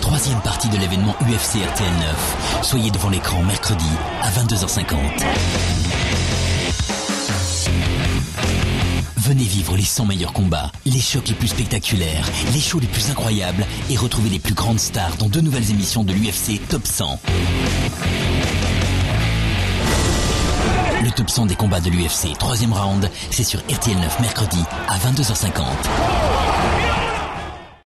Troisième partie de l'événement UFC RTL 9. Soyez devant l'écran mercredi à 22h50. Venez vivre les 100 meilleurs combats, les chocs les plus spectaculaires, les shows les plus incroyables et retrouvez les plus grandes stars dans deux nouvelles émissions de l'UFC Top 100. Le top 100 des combats de l'UFC, troisième round, c'est sur RTL 9 mercredi à 22h50.